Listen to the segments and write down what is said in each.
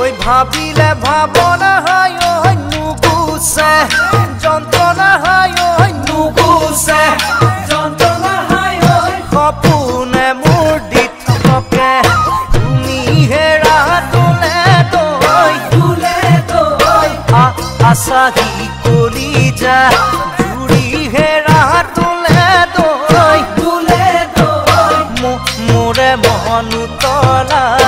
ঐ ভাবিলে ভাবনা আছাহি কলি যা জুৰি হেৰা তোলে তই তোলে মহনু তলা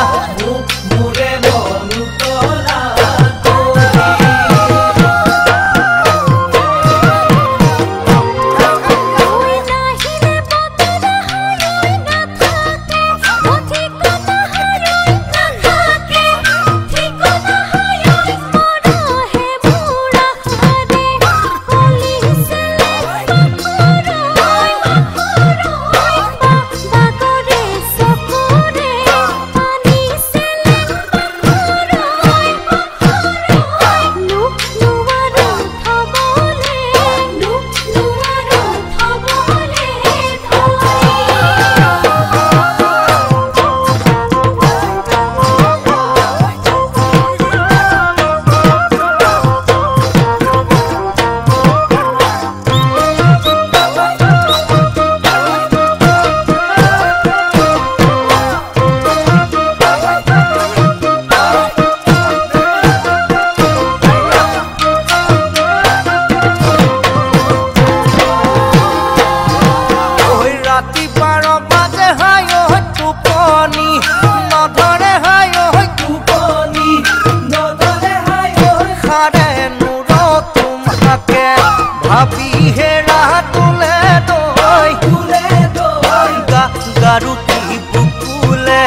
ভাবি হেৰা তোলে তই তোলে গা গাৰুটি বুকুলে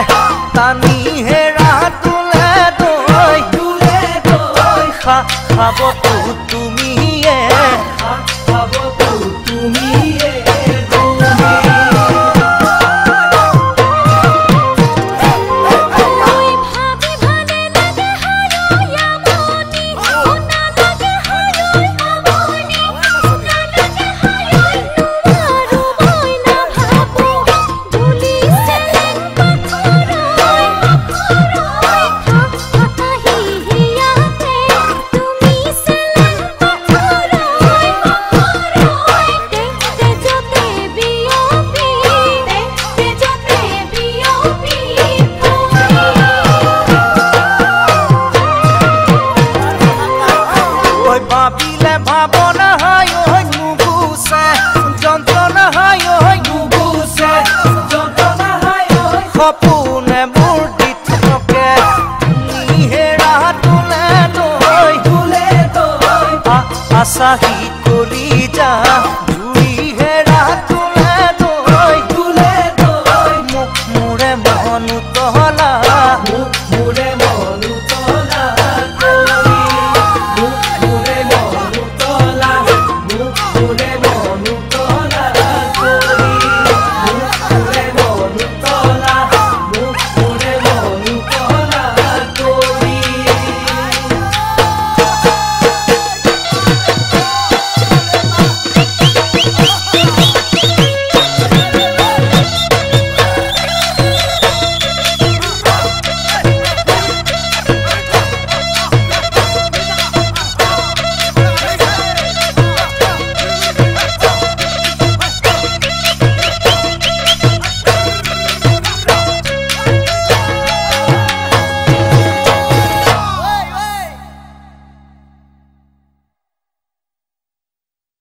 টানি হেৰা তোলে তই তোলে তই খা খাবতো তুমিয়ে ওই ভাবিলে ভাবনা হয় ওই নুগুছে। যন্ত্ৰণা হয় ওই নুগুছে। যন্ত্ৰণা হয় ওই সপোনে মোৰ দি থাকে তোলে তই আছাহি